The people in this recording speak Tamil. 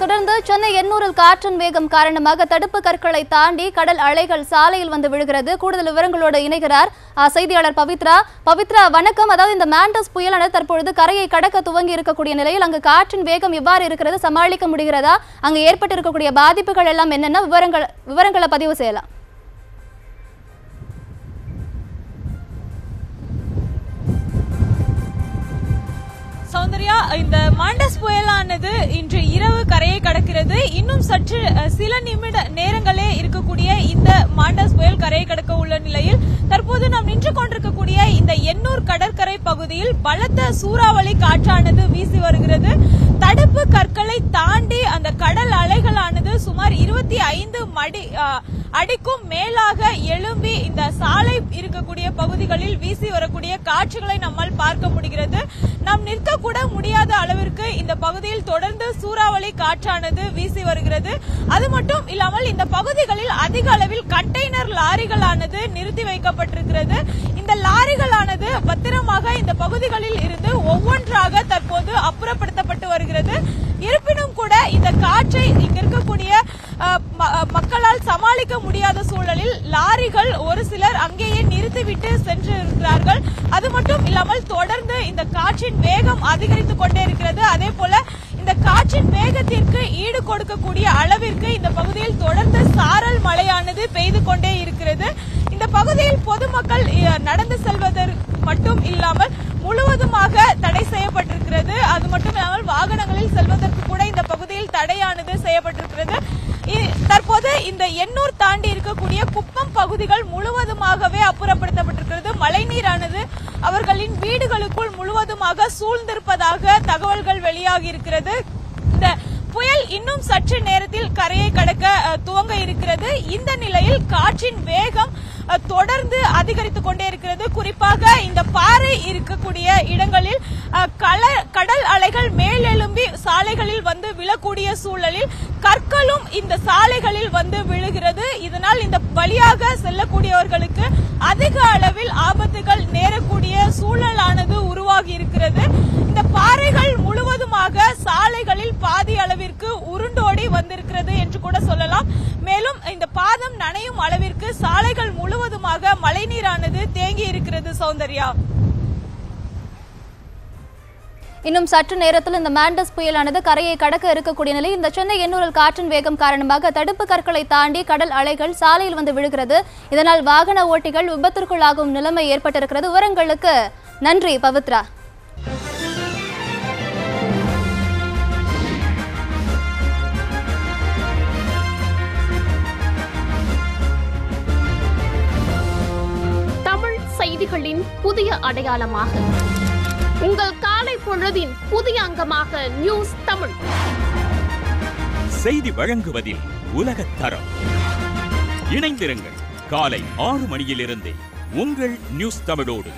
தொடர்ந்து சென்னை எண்ணூரில் காற்றின் வேகம் காரணமாக தடுப்பு கற்களை தாண்டி கடல் அலைகள் சாலையில் வந்து விழுகிறது. கூடுதல் விவரங்களோடு இணைகிறார் செய்தியாளர் பவித்ரா. பவித்ரா வணக்கம். அதாவது இந்த மாண்டஸ் புயலானது தற்பொழுது கரையை கடக்க துவங்கி இருக்கக்கூடிய நிலையில் அங்கு காற்றின் வேகம் எவ்வாறு இருக்கிறது சமாளிக்க முடிகிறதா? அங்கு ஏற்பட்டு இருக்கக்கூடிய பாதிப்புகள் எல்லாம் என்னென்ன? விவரங்கள் விவரங்களை பதிவு செய்யலாம். சௌந்தர்யா இந்த மாண்டஸ் புயலானது இன்று இரவு கரையை கடக்கிறது. இன்னும் சற்று சில நிமிட நேரங்களே இருக்கக்கூடிய இந்த மாண்டஸ் புயல் கரையை கடக்க உள்ள நிலையில் தற்போது நாம் நின்று கொண்டிருக்கக்கூடிய இந்த எண்ணூர் கடற்கரை பகுதியில் பலத்த சூறாவளி காற்றானது வீசி வருகிறது. தடுப்பு கற்களை தாண்டி அந்த கடல் அலைகளானது சுமார் இருபத்தி ஐந்து மடி அடிக்கும் மேலாக எழும்பி இந்த சாலை இருக்கக்கூடிய பகுதிகளில் வீசி வரக்கூடிய காட்சிகளை நம்மால் பார்க்க முடிகிறது. நாம் நிற்கக்கூட முடியாத அளவிற்கு இந்த பகுதியில் தொடர்ந்து சூறாவளி காற்றானது வீசி வருகிறது. அது மட்டும் இல்லாமல் இந்த பகுதிகளில் அதிக அளவில் கண்டெய்னர் லாரிகளானது நிறுத்தி வைக்கப்பட்டிருக்கிறது. இந்த லாரிகளானது பத்திரமாக இந்த பகுதிகளில் இருந்து ஒவ்வொன்றாக தற்போது அப்புறப்படுத்தப்பட்டு வருகிறது. இருப்பினும் கூட இந்த காற்றை இங்க இருக்கக்கூடிய சமாளிக்க முடியாத சூழலில் லாரிகள் ஒரு சிலர் அங்கேயே நிறுத்திவிட்டு சென்று இருக்கிறார்கள் அது மட்டும் இல்லாமல் தொடர்ந்து இந்த காற்றின் வேகம் அதிகரித்து கொண்டே இருக்கிறது. அதே போல இந்த காற்றின் வேகத்திற்கு ஈடு கொடுக்கக்கூடிய அளவிற்கு இந்த பகுதியில் தொடர்ந்து சாரல் மழையானது பெய்து கொண்டே இருக்கிறது. இந்த பகுதியில் பொதுமக்கள் நடந்து செல்வதற்கு மட்டும் இல்லாமல் முழுவதுமாக தடை செய்யப்பட்டிருக்கிறது. அது மட்டும் இல்லாமல் வாகனங்களில் செல்வதற்கு கூட இந்த பகுதியில் தடையானது செய்யப்பட்டிருக்கிறது. இந்த எண்ணூர் தாண்டி இருக்கக்கூடிய குப்பம் பகுதிகள் முழுவதுமாகவே அப்புறப்படுத்தப்பட்டிருக்கிறது. மழைநீரானது அவர்களின் வீடுகளுக்குள் முழுவதுமாக சூழ்ந்திருப்பதாக தகவல்கள் வெளியாகி இருக்கிறது இந்த புயல் இன்னும் சற்று நேரத்தில் கரையை கடக்க துவங்க இருக்கிறது. இந்த நிலையில் காற்றின் வேகம் தொடர்ந்து அதிகரித்துக் கொண்டே இருக்கிறது. குறிப்பாக இந்த பாறை இருக்கக்கூடிய இடங்களில் கடல் அலைகள் மேலெழும்பி சாலைகளில் வந்து விழக்கூடிய சூழலில் கற்களும் இந்த சாலைகளில் வந்து விழுகிறது. இதனால் இந்த வழியாக செல்லக்கூடியவர்களுக்கு அதிக அளவில் ஆபத்துகள் நேரக்கூடிய சூழலானது உருவாகி இருக்கிறது. இந்த பாறைகள் முழுவதுமாக சாலைகளில் பாதி அளவிற்கு உருண்டோடி வந்திருக்கிறது என்று கூட சொல்லலாம். மேலும் இந்த பாதம் நனையும் அளவிற்கு சாலைகள் முழுவதுமாக மழைநீரானது தேங்கி இருக்கிறது சௌந்தர்யா. இன்னும் சற்று நேரத்தில் இந்த மாண்டஸ் புயலானது கரையை கடக்க இருக்கக்கூடிய நிலையில் இந்த சென்னை எண்ணூரில் காற்றின் வேகம் காரணமாக தடுப்பு கற்களை தாண்டி கடல் அலைகள் சாலையில் வந்து விழுகிறது. இதனால் வாகன ஓட்டிகள் விபத்திற்குள்ளாகும் நிலைமை ஏற்பட்டிருக்கிறது. விவரங்களுக்கு நன்றி பவித்ரா. தமிழ் செய்திகளின் புதிய அடையாளமாக உங்கள் பொழுதின் புதிய அங்கமாக நியூஸ் தமிழ். செய்தி வழங்குவதில் உலக தரம். இணைந்திருங்கள். காலை ஆறு மணியிலிருந்தே உங்கள் நியூஸ் தமிழோடு.